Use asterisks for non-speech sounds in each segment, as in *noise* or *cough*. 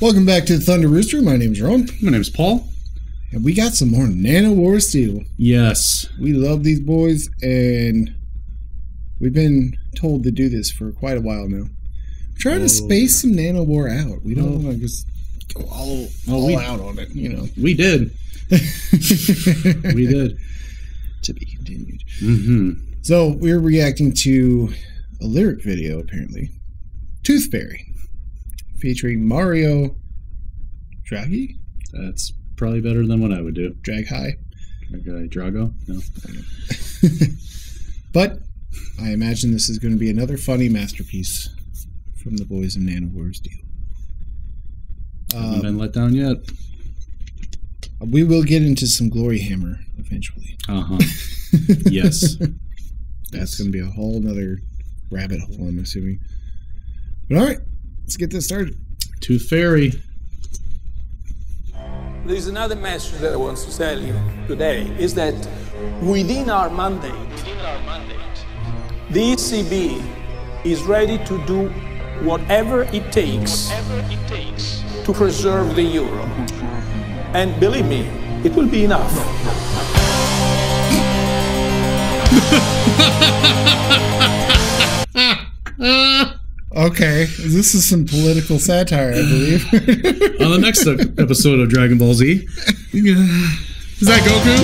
Welcome back to the Thunder Rooster. My name's Ron, My name's Paul. and we got some more Nanowar Steel. Yes. We love these boys, and we've been told to do this for quite a while now. We're trying to Oh. space some Nanowar out. We don't Oh. want to just go all, Well, all we- out on it, you know. *laughs* We did. *laughs* We did. to be continued. Mm-hmm. So we're reacting to a lyric video, apparently. Tooth Fairy, featuring Mario Draghi, That's probably better than what I would do. Drag High. Okay, Drago? No. *laughs* But I imagine this is going to be another funny masterpiece from the boys in Nanowar Steel. Haven't been let down yet. we will get into some Gloryhammer eventually. Uh huh. *laughs* yes. That's going to be a whole nother rabbit hole, I'm assuming. But all right, let's get this started. Tooth Fairy. There's another message that I want to tell you today is that within our mandate, the ECB is ready to do whatever it takes, to preserve the euro. And believe me, it will be enough. *laughs* Okay, this is some political satire, I believe. On the next episode of Dragon Ball Z. Is that Goku?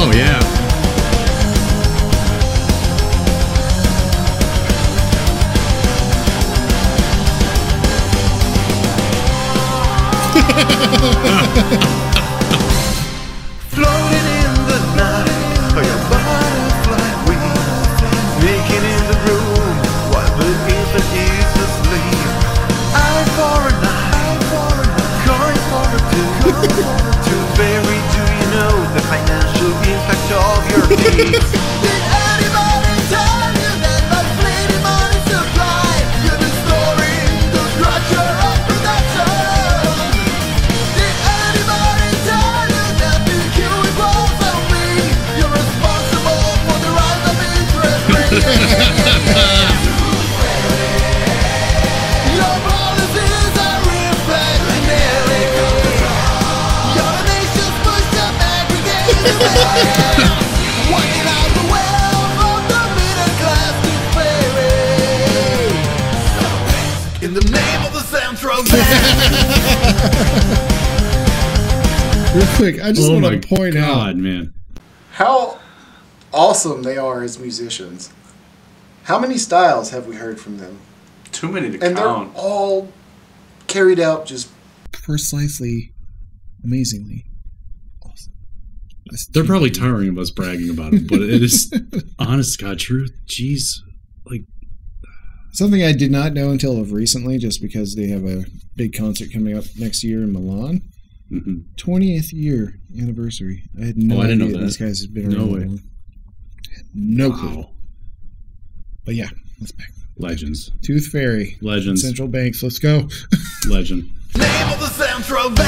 Oh, yeah. Floating in the night your butterfly wings, making in the room while the infant is asleep. Eye for an eye, for a very do you know the financial impact of your deeds? In the name of the central bank. *laughs* Real quick, I just Oh, want my to point God, out man. how awesome they are as musicians. How many styles have we heard from them? Too many to And they're count. all carried out just precisely, amazingly awesome. This They're probably tiring of us bragging about it, but it is *laughs* honest God truth. Jeez. Like, Something I did not know until of recently, just because they have a big concert coming up next year in Milan. mhm. 20th year anniversary. I had no Oh, I didn't know idea that. these guys have been around. No around. way. long. Had No clue. But yeah, let's back. Legends. Tooth Fairy. Legends. Central banks. Let's go. *laughs* Legend. Name of the central bank.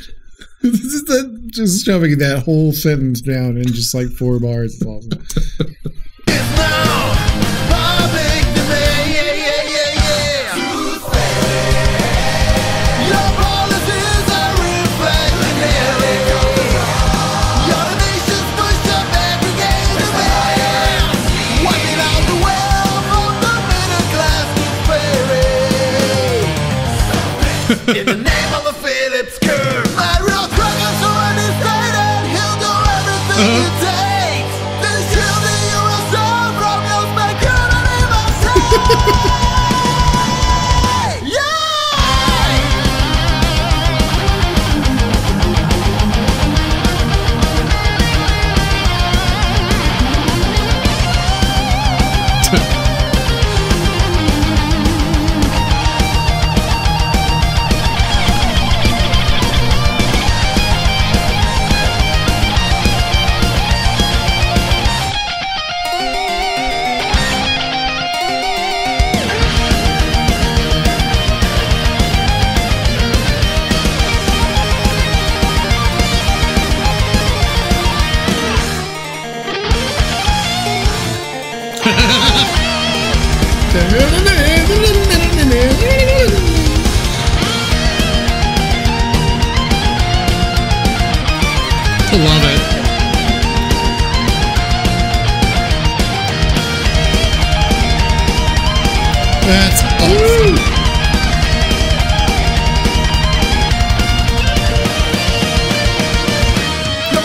*laughs* this is the, just shoving that whole sentence down in just like four bars. It's awesome. *laughs* In the name of Yeah.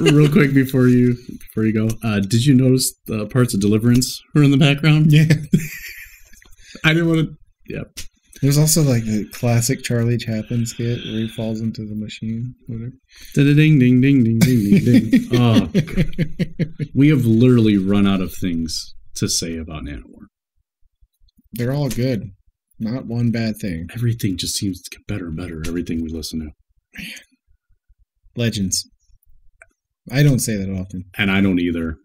*laughs* Real quick before you before you go, uh, did you notice the parts of Deliverance were in the background? yeah. *laughs* I didn't want to. Yep. There's also like the classic Charlie Chaplin skit where he falls into the machine. Whatever. Ding ding ding ding ding ding ding. Oh, God. we have literally run out of things to say about Nanowar. They're all good. Not one bad thing. Everything just seems to get better and better. Everything we listen to, Man. Legends. I don't say that often. and I don't either.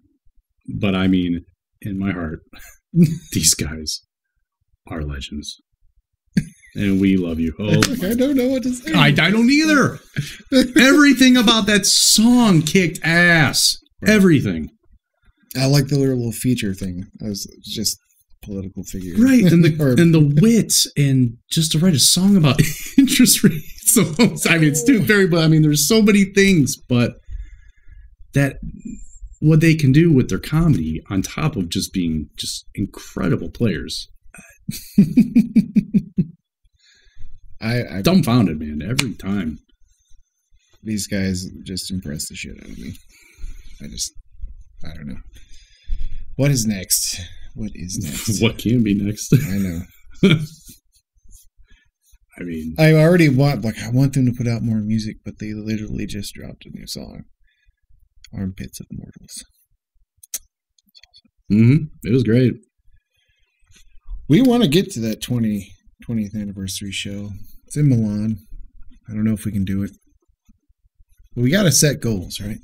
But I mean, in my heart, *laughs* these guys are legends, and we love you. Oh, I don't know what to say. I, I don't either. Everything about that song kicked ass. Everything. I like the little feature thing. I was just political figure. Right. And the *laughs* Or- and the wits and just to write a song about *laughs* interest rates. I mean it's too very but I mean there's so many things, but that what they can do with their comedy on top of just being just incredible players. *laughs* I, I Dumbfounded, man, every time. these guys just impress the shit out of me. I just I don't know. What is next? What is *laughs* next? what can be next? I know. *laughs* I mean, I already want like I want them to put out more music, but they literally just dropped a new song. Armpits of Immortals. mhm, it was great. We want to get to that 20, 20th anniversary show. It's in Milan. I don't know if we can do it. But we got to set goals, right?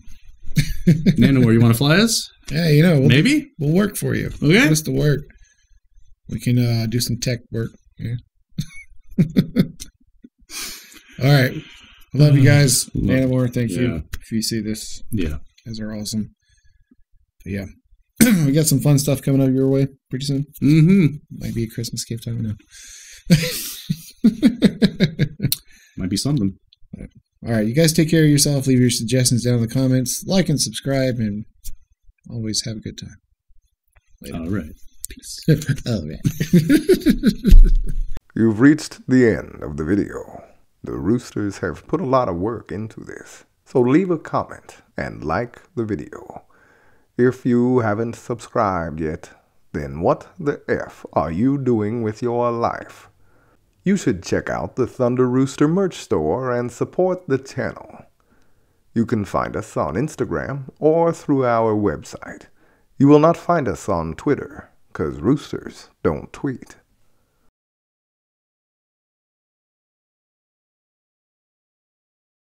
*laughs* Nano, where you want to fly us? Yeah, you know, we'll, Maybe? we'll work for you. Okay. Us the work. We can uh, do some tech work. Yeah. *laughs* All right. Love you guys. Uh, Love- Nanowar, thank yeah. you. If you see this, Yeah. You guys are awesome. But yeah. *clears throat* we got some fun stuff coming up your way pretty soon. Mm-hmm. Might be a Christmas gift, I don't know. *laughs* Might be something. All right, you guys take care of yourself. Leave your suggestions down in the comments. Like and subscribe, and always have a good time. Later. All right. *laughs* oh man. *laughs* You've reached the end of the video. The Roosters have put a lot of work into this, so leave a comment and like the video. If you haven't subscribed yet, then what the F are you doing with your life? You should check out the Thunder Rooster merch store and support the channel. You can find us on Instagram or through our website. You will not find us on Twitter, because roosters don't tweet.